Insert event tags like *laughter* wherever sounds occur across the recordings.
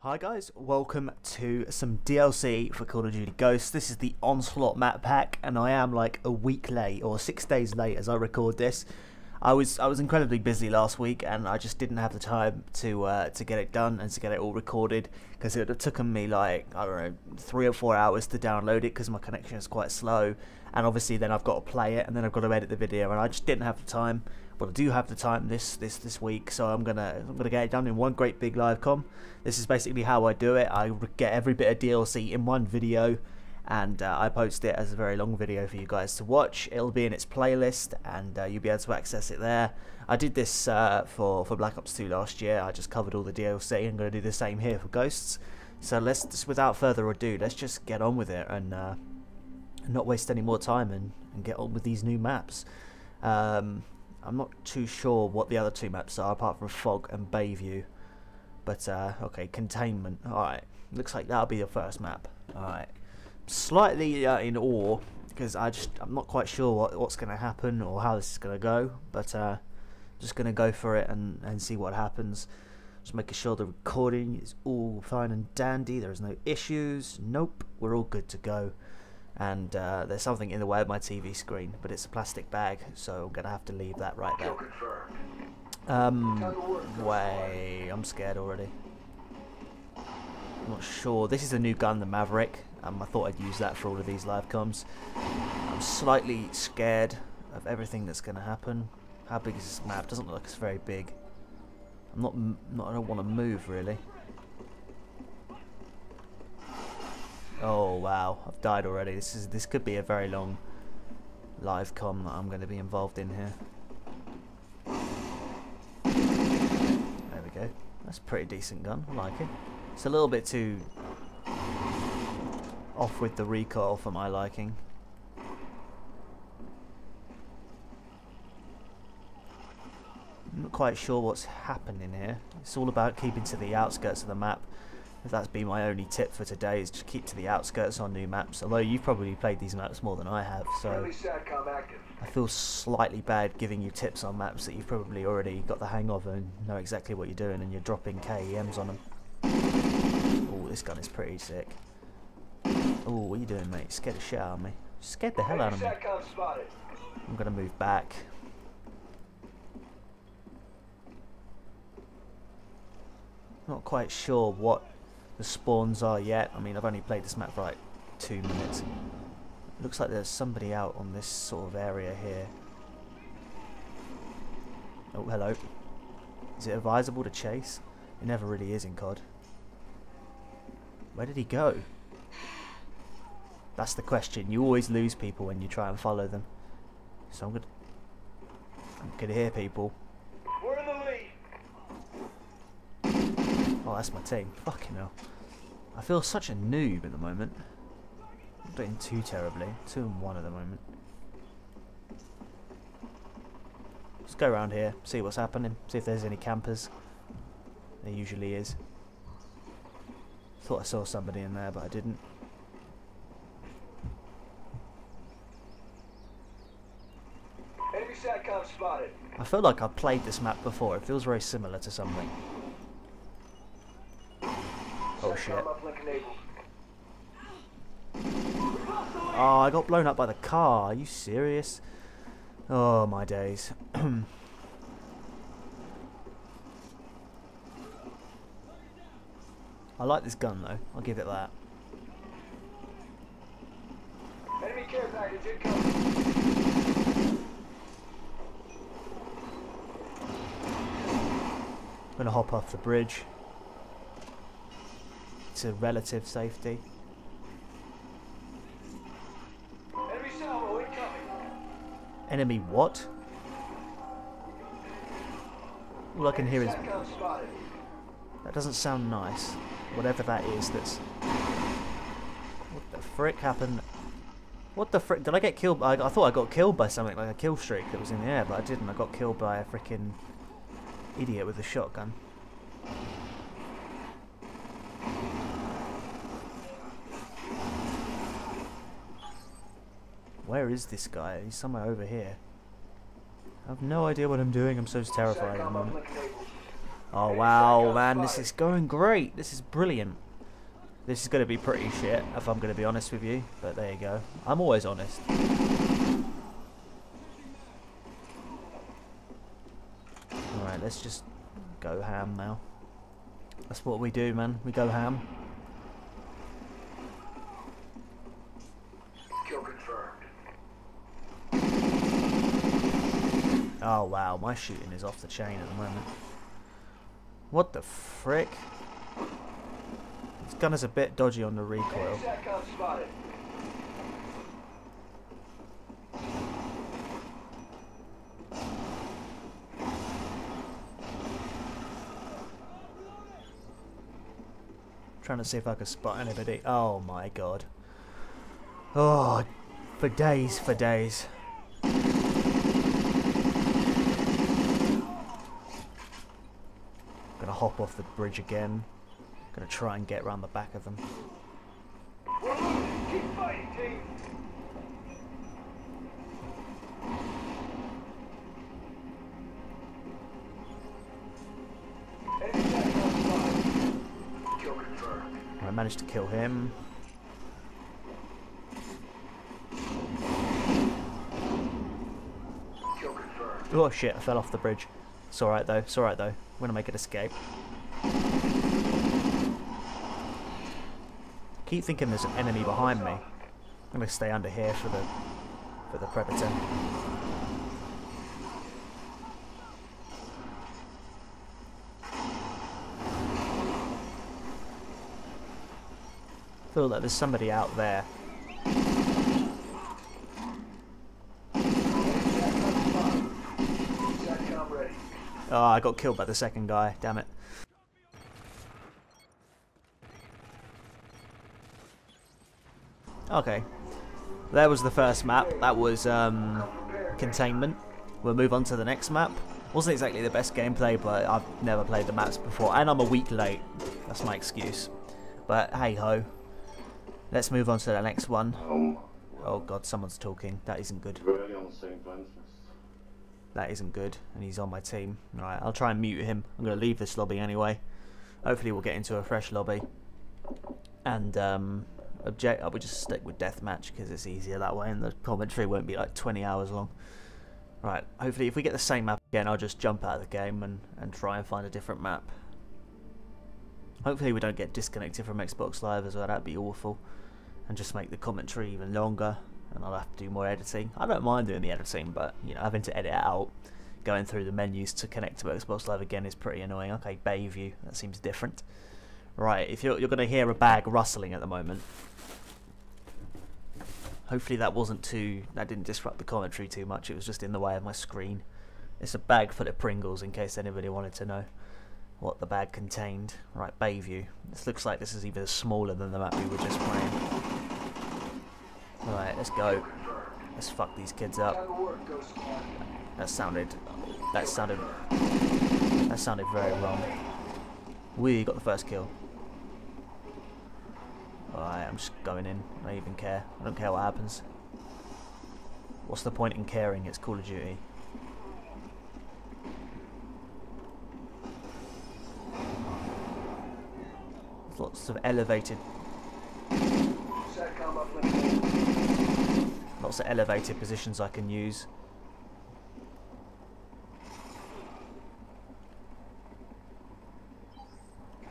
Hi guys, welcome to some DLC for Call of Duty Ghosts. This is the Onslaught map pack and I am like a week late or six days late as I record this. I was I was incredibly busy last week and I just didn't have the time to uh, to get it done and to get it all recorded because it would have taken me like I don't know three or four hours to download it because my connection is quite slow and obviously then I've got to play it and then I've got to edit the video and I just didn't have the time. But I do have the time this this this week, so I'm gonna I'm gonna get it done in one great big live com. This is basically how I do it. I get every bit of DLC in one video, and uh, I post it as a very long video for you guys to watch. It'll be in its playlist, and uh, you'll be able to access it there. I did this uh, for for Black Ops 2 last year. I just covered all the DLC. I'm gonna do the same here for Ghosts. So let's just without further ado, let's just get on with it and uh, not waste any more time and, and get on with these new maps. Um, I'm not too sure what the other two maps are apart from Fog and Bayview. But, uh, okay, Containment. Alright, looks like that'll be the first map. Alright. Slightly uh, in awe, because I just, I'm not quite sure what, what's going to happen or how this is going to go. But, uh, just going to go for it and, and see what happens. Just making sure the recording is all fine and dandy. There's no issues. Nope, we're all good to go and uh, there's something in the way of my TV screen, but it's a plastic bag, so I'm gonna have to leave that right there. Um, way, I'm scared already. I'm not sure. This is a new gun, the Maverick. Um, I thought I'd use that for all of these live coms. I'm slightly scared of everything that's gonna happen. How big is this map? Doesn't look like it's very big. I'm not, not I don't want to move really. Oh wow, I've died already. This is this could be a very long live com that I'm going to be involved in here. There we go. That's a pretty decent gun. I like it. It's a little bit too off with the recoil for my liking. I'm not quite sure what's happening here. It's all about keeping to the outskirts of the map that's been my only tip for today is just keep to the outskirts on new maps. Although you've probably played these maps more than I have so I feel slightly bad giving you tips on maps that you've probably already got the hang of and know exactly what you're doing and you're dropping KEMs on them oh this gun is pretty sick. Oh what are you doing mate? Scared the shit out of me. Scared the hell out of me. I'm gonna move back. Not quite sure what the spawns are yet. I mean, I've only played this map for like two minutes. Looks like there's somebody out on this sort of area here. Oh, hello. Is it advisable to chase? It never really is in COD. Where did he go? That's the question. You always lose people when you try and follow them. So I'm gonna... I'm gonna hear people. Oh, that's my team. Fucking hell. I feel such a noob at the moment. I'm doing too terribly. Two and one at the moment. Let's go around here, see what's happening, see if there's any campers. There usually is. Thought I saw somebody in there, but I didn't. Enemy SATCOM spotted. I feel like I've played this map before. It feels very similar to something. Oh shit. Oh, I got blown up by the car. Are you serious? Oh, my days. *clears throat* I like this gun though. I'll give it that. Enemy care package. I'm gonna hop off the bridge to relative safety. Enemy. Enemy what? All I can hear is that doesn't sound nice. Whatever that is, that's what the frick happened? What the frick? Did I get killed? I, I thought I got killed by something like a kill streak that was in the air, but I didn't. I got killed by a freaking idiot with a shotgun. Where is this guy? He's somewhere over here. I have no idea what I'm doing. I'm so terrified at the moment. Oh wow, man, this is going great. This is brilliant. This is going to be pretty shit, if I'm going to be honest with you. But there you go. I'm always honest. Alright, let's just go ham now. That's what we do, man. We go ham. Kill confirmed. Oh wow, my shooting is off the chain at the moment. What the frick? This gun is a bit dodgy on the recoil. Trying to see if I can spot anybody. Oh my god. Oh, for days, for days. Hop off the bridge again. Gonna try and get around the back of them. Keep fighting. I managed to kill him. Oh shit, I fell off the bridge. It's alright though, it's alright though. I'm gonna make an escape. Keep thinking there's an enemy behind me. I'm gonna stay under here for the for the predator. Feel like there's somebody out there. SATCOM ready. Oh, I got killed by the second guy. Damn it. Okay. There was the first map. That was um, containment. We'll move on to the next map. Wasn't exactly the best gameplay, but I've never played the maps before, and I'm a week late. That's my excuse. But hey ho. Let's move on to the next one. Oh god, someone's talking. That isn't good. Really on St. Vincent's. That isn't good, and he's on my team. Right, I'll try and mute him. I'm going to leave this lobby anyway. Hopefully we'll get into a fresh lobby. And, um, object, I would just stick with deathmatch because it's easier that way and the commentary won't be like 20 hours long. Right, hopefully if we get the same map again, I'll just jump out of the game and, and try and find a different map. Hopefully we don't get disconnected from Xbox Live as well, that'd be awful. And just make the commentary even longer and I'll have to do more editing. I don't mind doing the editing, but you know, having to edit it out, going through the menus to connect to Xbox Live again is pretty annoying. Okay, Bayview, that seems different. Right, if you're you're gonna hear a bag rustling at the moment. Hopefully that wasn't too that didn't disrupt the commentary too much. It was just in the way of my screen. It's a bag full of Pringles in case anybody wanted to know what the bag contained. Right, Bayview. This looks like this is even smaller than the map we were just playing. Alright, let's go. Let's fuck these kids up. That sounded. That sounded. That sounded very wrong. We got the first kill. Alright, I'm just going in. I don't even care. I don't care what happens. What's the point in caring? It's Call of Duty. There's lots of elevated. Lots of elevated positions I can use.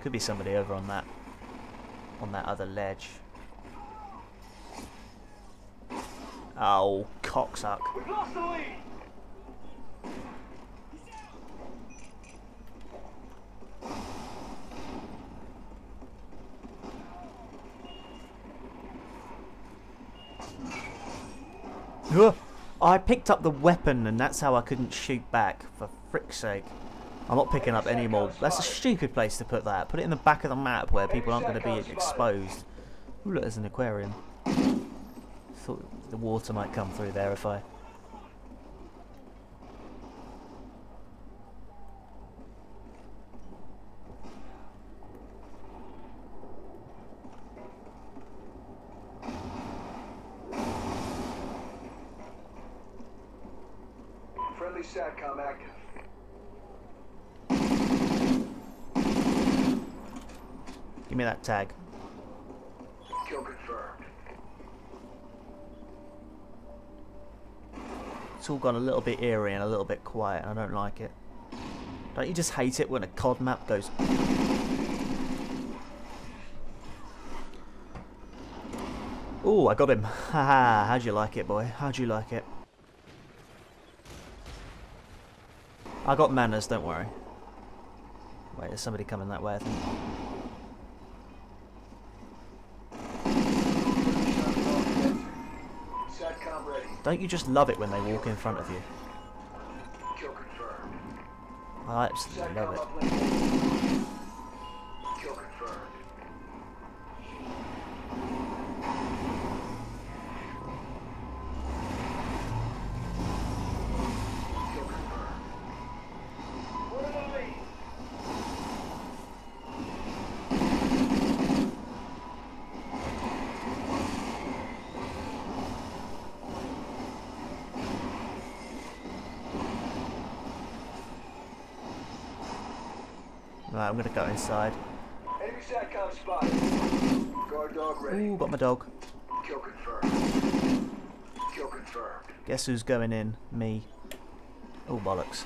Could be somebody over on that, on that other ledge. Oh, cocksuck. We've lost the lead. Ugh. I picked up the weapon and that's how I couldn't shoot back, for frick's sake. I'm not picking up any more. That's a stupid place to put that. Put it in the back of the map where people aren't going to be exposed. Ooh, look, there's an aquarium. Thought the water might come through there if I... Friendly SATCOM active. Give me that tag. Kill confirmed. It's all gone a little bit eerie and a little bit quiet, and I don't like it. Don't you just hate it when a COD map goes... Ooh, I got him. *laughs* Haha, how'd you like it, boy? How'd you like it? I got manners, don't worry. Wait, there's somebody coming that way, I think. Don't you just love it when they walk in front of you? I absolutely love it. Right, I'm gonna go inside. Enemy SATCOM spotted. Guard dog ready. Ooh, got my dog. Kill confirmed. Kill confirmed. Guess who's going in? Me. Oh, bollocks.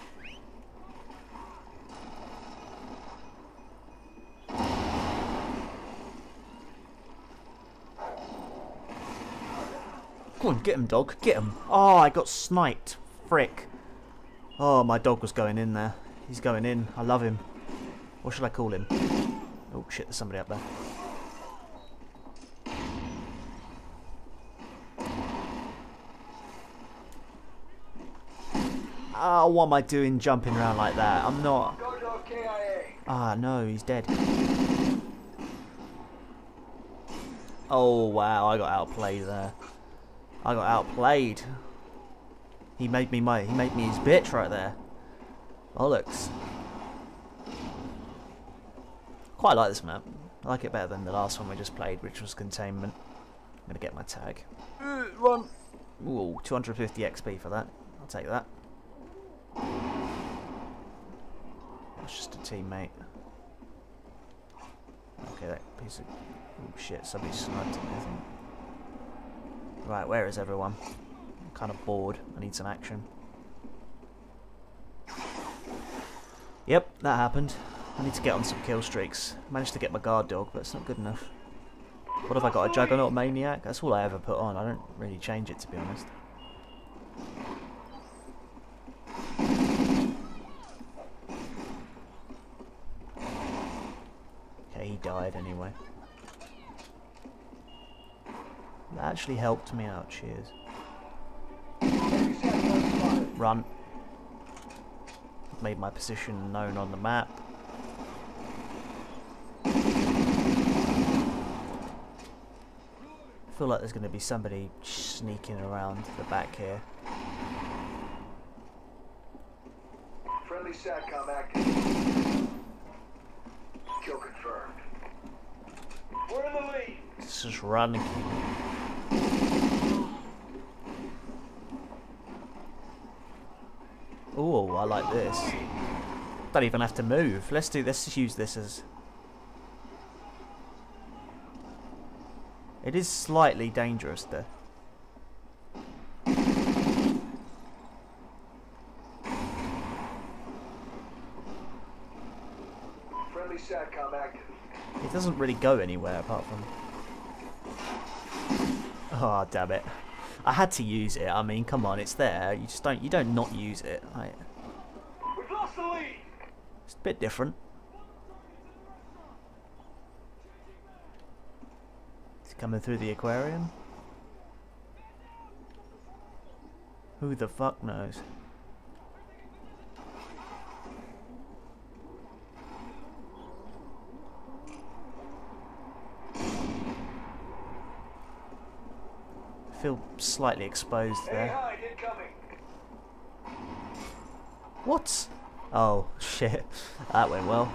Come on, get him, dog. Get him. Oh, I got sniped. Frick. Oh, my dog was going in there. He's going in. I love him. What should I call him? Oh, shit, there's somebody up there. Oh, what am I doing jumping around like that? I'm not. Ah, no, he's dead. Oh, wow, I got outplayed there. I got outplayed. He made me my, he made me his bitch right there. Bollocks. Quite like this map. I like it better than the last one we just played, which was Containment. I'm gonna get my tag. Uh, Run! Ooh, 250 XP for that. I'll take that. That's just a teammate. Okay, that piece of... Oh shit, somebody sniped me, I think. Right, where is everyone? I'm kind of bored. I need some action. Yep, that happened. I need to get on some kill streaks. Managed to get my guard dog, but it's not good enough. What have I got? A Juggernaut Maniac? That's all I ever put on. I don't really change it, to be honest. Okay, he died anyway. That actually helped me out, cheers. Run. Made my position known on the map. Feel like there's going to be somebody sneaking around the back here. Friendly SATCOM active. Kill confirmed. We're in the lead. Let's just run. Oh, I like this. Don't even have to move. Let's do this. Let's use this as. It is slightly dangerous there. Friendly SATCOM active. It doesn't really go anywhere apart from. Oh damn it! I had to use it. I mean, come on, it's there. You just don't. You don't not use it. Like, We've lost the lead. it's a bit different. Coming through the aquarium. Who the fuck knows? I feel slightly exposed there. What? Oh, *laughs* shit. That went well.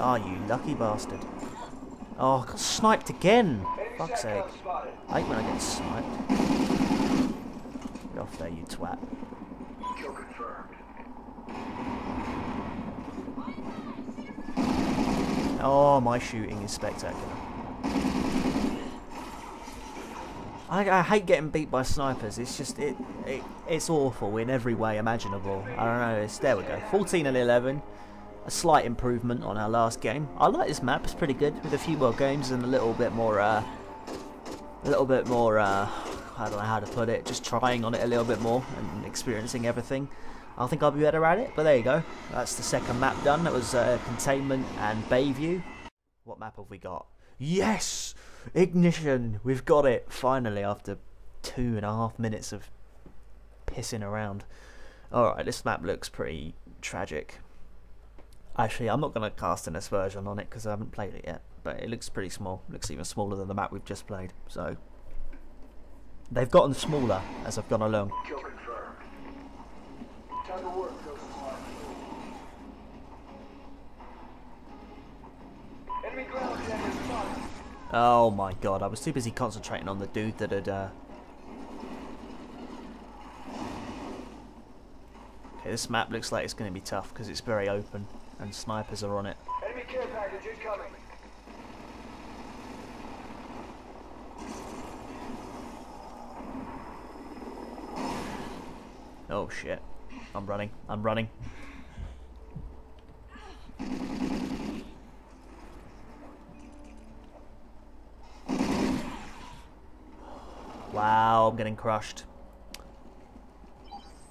Oh, you lucky bastard. Oh, I got sniped again! Fuck's sake. I hate when I get sniped. Get off there, you twat. Oh, my shooting is spectacular. I, I hate getting beat by snipers. It's just it, it it's awful in every way imaginable. I don't know. It's there we go. 14 and 11. A slight improvement on our last game. I like this map. It's pretty good with a few more games and a little bit more uh, a little bit more uh, I don't know how to put it. Just trying on it a little bit more and experiencing everything. I think I'll be better at it. But there you go. That's the second map done. That was uh, containment and Bayview. What map have we got? Yes! Ignition! We've got it, finally, after two and a half minutes of pissing around. Alright, this map looks pretty tragic. Actually, I'm not going to cast an aspersion on it because I haven't played it yet, but it looks pretty small. It looks even smaller than the map we've just played, so... They've gotten smaller as I've gone along. Oh my god, I was too busy concentrating on the dude that had, uh... Okay, this map looks like it's going to be tough because it's very open and snipers are on it. Enemy care package incoming. Oh shit. I'm running. I'm running. Wow, I'm getting crushed.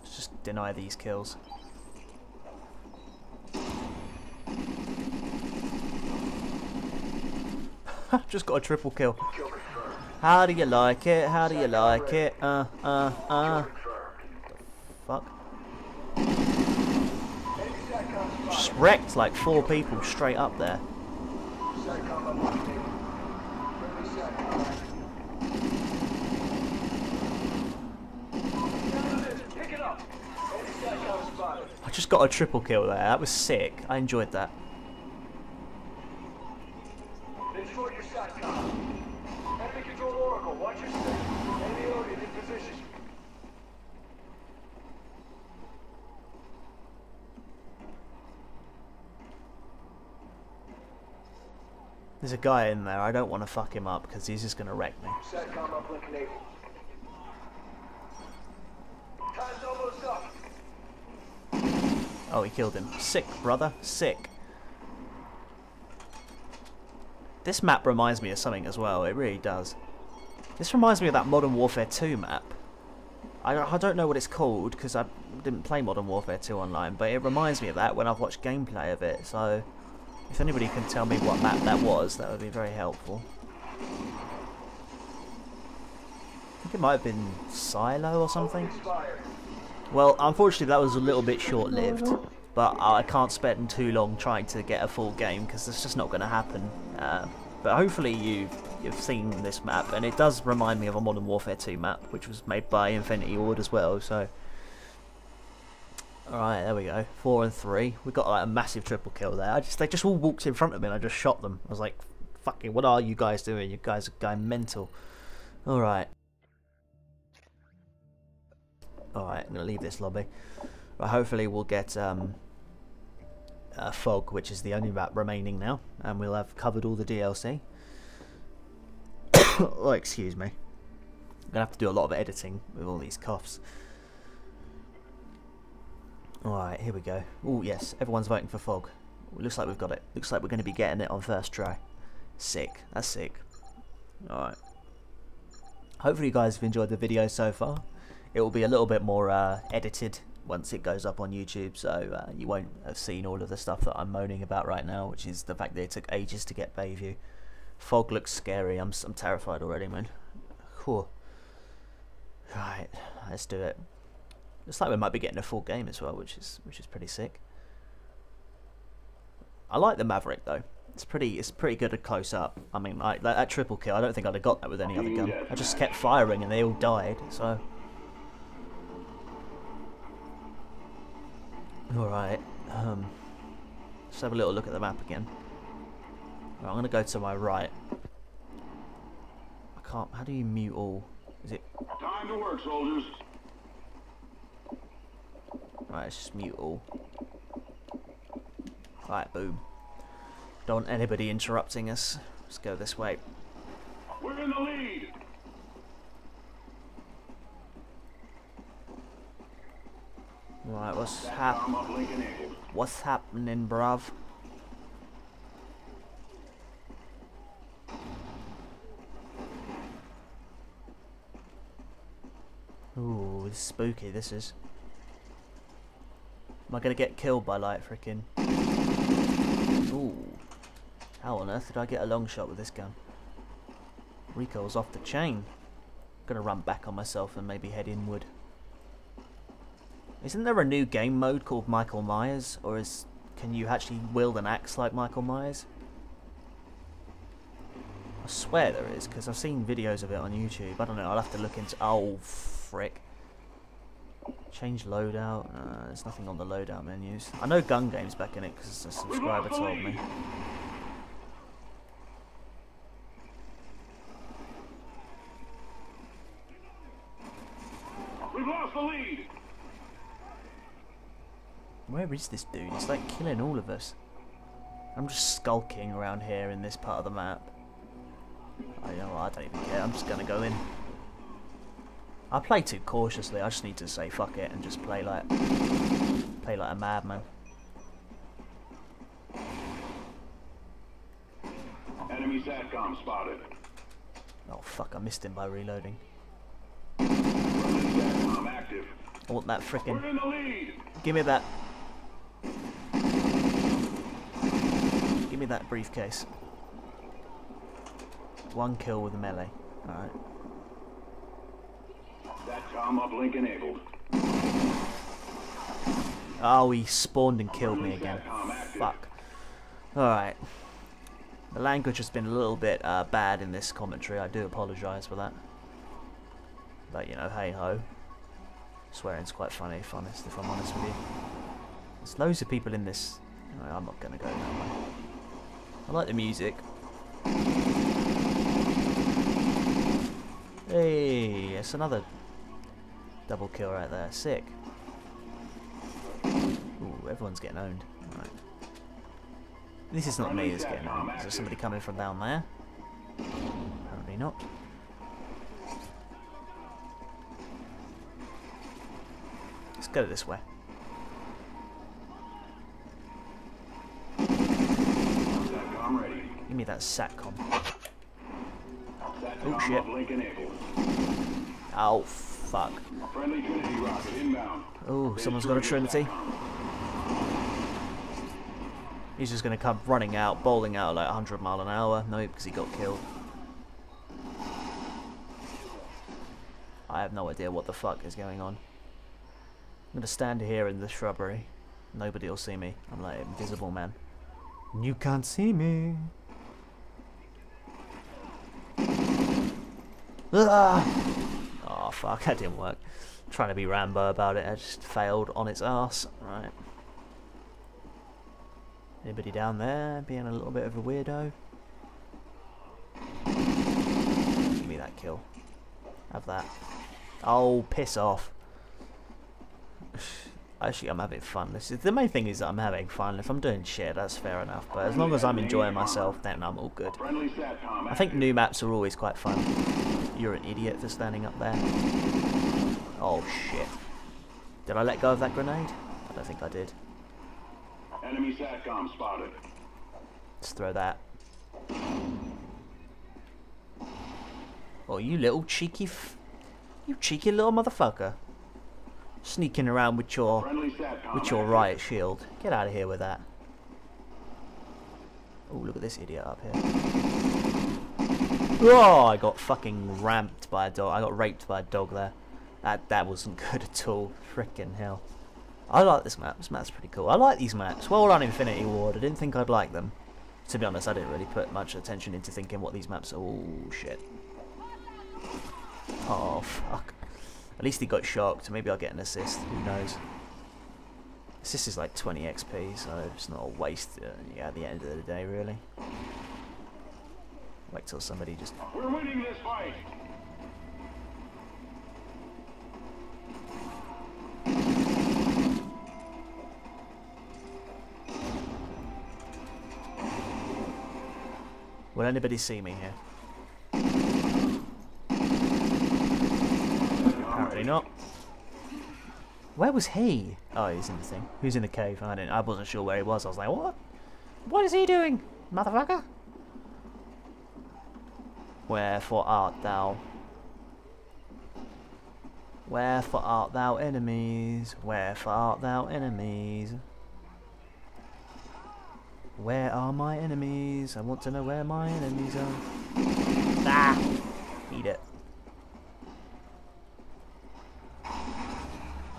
Let's just deny these kills. *laughs* just got a triple kill. How do you like it? How do you like it? Uh, uh, uh. Fuck. Just wrecked like four people straight up there. I just got a triple kill there. That was sick. I enjoyed that. There's a guy in there. I don't want to fuck him up because he's just going to wreck me. SATCOM uplink enabled. Time's almost up. Oh, he killed him. Sick, brother. Sick. This map reminds me of something as well. It really does. This reminds me of that Modern Warfare 2 map. I I don't know what it's called because I didn't play Modern Warfare 2 online, but it reminds me of that when I've watched gameplay of it. So, if anybody can tell me what map that was, that would be very helpful. I think it might have been Silo or something. Well, unfortunately, that was a little bit short-lived, but I can't spend too long trying to get a full game because it's just not going to happen. Uh, but hopefully, you've you've seen this map, and it does remind me of a Modern Warfare 2 map, which was made by Infinity Ward as well. So, right, there we go, four and three. We got like a massive triple kill there. I just they just all walked in front of me, and I just shot them. I was like, "Fucking, what are you guys doing? You guys are going mental." All right. Alright, I'm to leave this lobby. But hopefully we'll get um, uh, Fog, which is the only map remaining now. And we'll have covered all the DLC. *coughs* oh, excuse me. I'm to have to do a lot of editing with all these coughs. Alright, here we go. Oh, yes, everyone's voting for Fog. Looks like we've got it. Looks like we're going to be getting it on first try. Sick. That's sick. Alright. Hopefully you guys have enjoyed the video so far. It will be a little bit more uh, edited once it goes up on YouTube, so uh, you won't have seen all of the stuff that I'm moaning about right now, which is the fact that it took ages to get Bayview. Fog looks scary. I'm I'm terrified already, man. Cool. Right, let's do it. Looks like we might be getting a full game as well, which is which is pretty sick. I like the Maverick though. It's pretty it's pretty good at close up. I mean, like that, that triple kill. I don't think I'd have got that with any other gun. I just kept firing and they all died. So. All right. Um. Let's have a little look at the map again. Right, I'm gonna go to my right. I can't. How do you mute all? Is it Time to work, soldiers. Right, let's just mute all. Right, boom. Don't want anybody interrupting us. Let's go this way. We're in the lead. Right, what's hap Arm uplink enabled. what's happening, bruv? Ooh, it's spooky this is. Am I gonna get killed by like freaking Ooh. How on earth did I get a long shot with this gun? Recoil's off the chain. Gonna run back on myself and maybe head inward. Isn't there a new game mode called Michael Myers? Or is can you actually wield an axe like Michael Myers? I swear there is, because I've seen videos of it on YouTube. I don't know, I'll have to look into... Oh, frick. Change loadout. Uh, there's nothing on the loadout menus. I know Gun Game's back in it, because a subscriber told me. We've lost the lead. Where is this dude? He's like killing all of us. I'm just skulking around here in this part of the map. I know I don't even care. I'm just gonna go in. I play too cautiously. I just need to say fuck it and just play like play like a madman. Enemy SATCOM spotted. Oh fuck! I missed him by reloading. I want that frickin' in the lead. Give me that. Give me that briefcase. One kill with a melee. Alright. SATCOM uplink enabled. Oh, he spawned and killed me again. Fuck. Alright. The language has been a little bit uh, bad in this commentary. I do apologise for that. But, you know, hey ho. Swearing's quite funny, if honest, if I'm honest with you. There's loads of people in this. Anyway, I'm not going to go that way. I like the music. Hey, it's another double kill right there. Sick. Ooh, everyone's getting owned. Right. This is not me that's getting owned. Is there somebody coming from down there? Apparently not. Let's go this way. Give me that satcom. SATCOM shit. Oh, fuck. Friendly Trinity rocket inbound. Oh, someone's got a Trinity. He's just going to come running out, bowling out like 100 mile an hour. No, because he got killed. I have no idea what the fuck is going on. I'm going to stand here in the shrubbery. Nobody will see me. I'm like invisible man. You can't see me. Ah! Oh fuck, *laughs* that didn't work. trying to be Rambo about it, I just failed on its ass. Right. Anybody down there being a little bit of a weirdo? Give me that kill. Have that. Oh, piss off. *sighs* Actually, I'm having fun. This is the main thing is that I'm having fun. If I'm doing shit, that's fair enough. But as long as I'm enjoying myself, then I'm all good. I think new maps are always quite fun. You're an idiot for standing up there. Oh shit. Did I let go of that grenade? I don't think I did. Enemy SATCOM spotted. Let's throw that. Oh, you little cheeky f- You cheeky little motherfucker. Sneaking around with your with your riot shield. Get out of here with that. Oh, look at this idiot up here. *laughs* Oh, I got fucking ramped by a dog. I got raped by a dog there. That that wasn't *laughs* good at all. Frickin' hell. I like this map. This map's pretty cool. I like these maps. Well on Infinity Ward. I didn't think I'd like them. To be honest, I didn't really put much attention into thinking what these maps are. Oh, shit. Oh, fuck. At least he got shocked. Maybe I'll get an assist. Who knows? Assist is like 20 XP, so it's not a waste uh, at the end of the day, really. Wait till somebody just... We're winning this fight. Will anybody see me here? Apparently not. Where was he? Oh, he's in the thing. Who's in the cave? I didn't. I wasn't sure where he was. I was like, what? What is he doing, motherfucker? Wherefore art thou? Wherefore art thou enemies? Wherefore art thou enemies? Where are my enemies? I want to know where my enemies are. Ah! Eat it.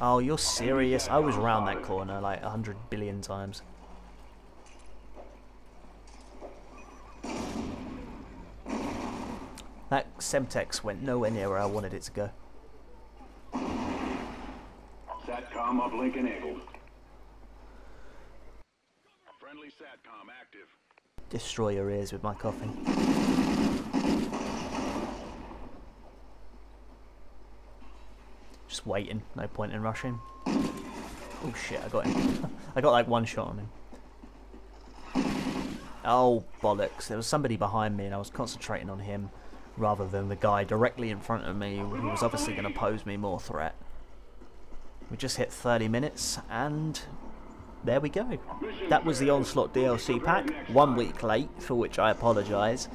Oh, you're serious? I was around that corner like a hundred billion times. That Semtex went nowhere near where I wanted it to go. SATCOM uplink enabled. Friendly SATCOM active. Destroy your ears with my coughing. Just waiting, no point in rushing. Oh shit, I got him. *laughs* I got like one shot on him. Oh bollocks, there was somebody behind me and I was concentrating on him rather than the guy directly in front of me who was obviously going to pose me more threat. We just hit 30 minutes and there we go. That was the Onslaught DLC pack, one week late, for which I apologise.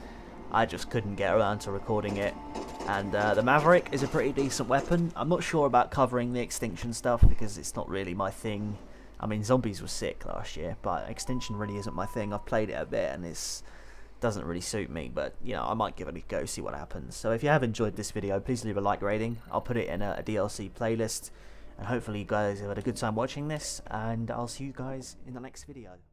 I just couldn't get around to recording it. And uh, the Maverick is a pretty decent weapon. I'm not sure about covering the Extinction stuff because it's not really my thing. I mean, Zombies was sick last year, but Extinction really isn't my thing. I've played it a bit and it's doesn't really suit me, but you know, I might give it a go, see what happens. So if you have enjoyed this video, please leave a like rating. I'll put it in a, a DLC playlist, and hopefully you guys have had a good time watching this, and I'll see you guys in the next video.